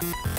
Bye.